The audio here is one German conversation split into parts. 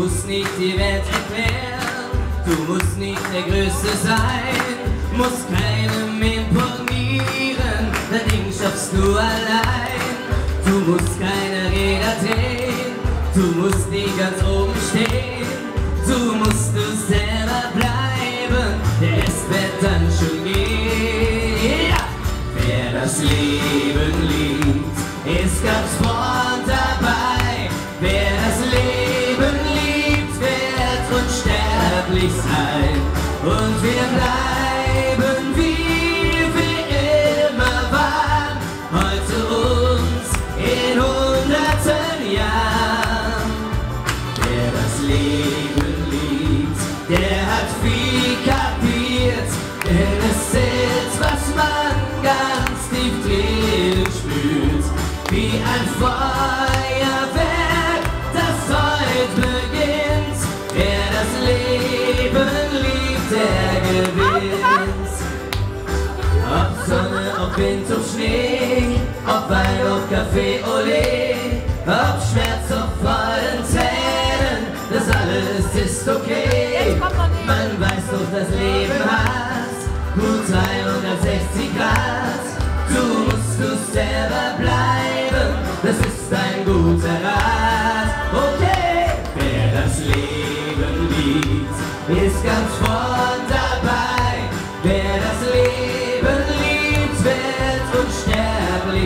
nicht die Welt erklären, du musst nicht der Größte sein, musst keinem imponieren, dein Ding schaffst du allein. Du musst keine Räder drehen, du musst nie ganz oben stehen, du musst du selber bleiben, der Rest wird dann schon gehen. Ja! Wer das Leben liebt, ist ganz vorn unsterblich sein. Und wir bleiben wie wir immer waren, heute uns in hunderten Jahren. Wer das Leben Wind, ob Schnee, ob Wein, ob Kaffee, Olé, ob Schmerz, ob vollen Tränen, das alles ist okay. Man weiß doch, das Leben hat gut 360 Grad. Du musst du selber bleiben, das ist ein guter Rat. Okay, wer das Leben liebt, ist ganz vorn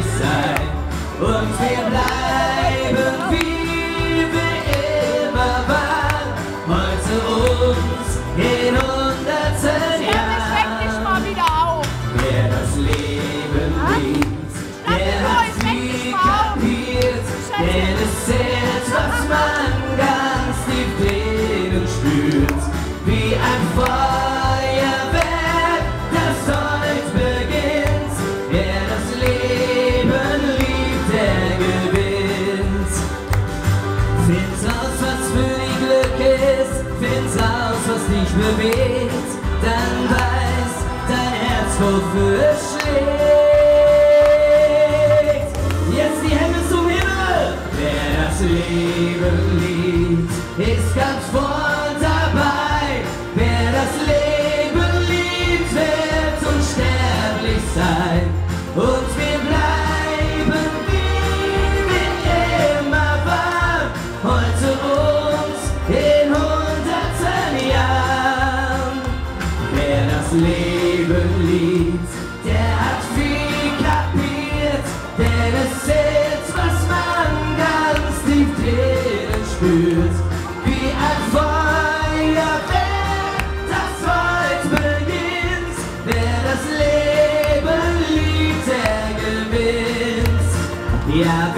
unsterblich sein. Und raus, was dich bewegt, dann weiß dein Herz, wofür es schlägt. Jetzt die Hände zum Himmel! Wer das Leben liebt, ist ganz vorn dabei. Wer das Leben liebt, wird unsterblich sein. Und Leben liebt, der hat viel kapiert. Denn es ist, was man ganz tief spürt. Wie ein Feuerwerk, das heute beginnt. Wer das Leben liebt, der gewinnt. Ja,